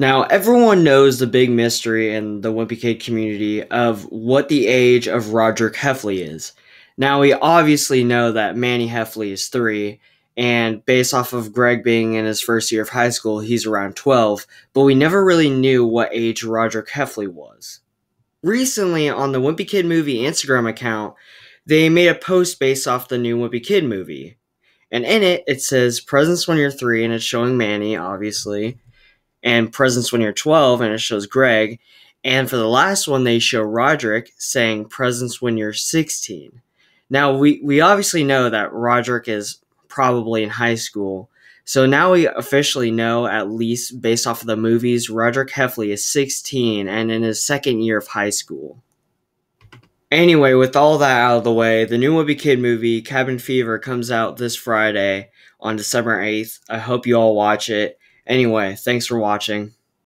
Now, everyone knows the big mystery in the Wimpy Kid community of what the age of Rodrick Heffley is. Now, we obviously know that Manny Heffley is three, and based off of Greg being in his first year of high school, he's around 12, but we never really knew what age Rodrick Heffley was. Recently, on the Wimpy Kid Movie Instagram account, they made a post based off the new Wimpy Kid movie. And in it, it says presents when you're three, and it's showing Manny, obviously and presents when you're 12 and it shows Greg. And for the last one, they show Rodrick saying presents when you're 16. Now, we, we obviously know that Rodrick is probably in high school. So now we officially know, at least based off of the movies, Rodrick Heffley is 16 and in his second year of high school. Anyway, with all that out of the way, the new Wimpy Kid movie, Cabin Fever, comes out this Friday on December 8th. I hope you all watch it. Anyway, thanks for watching.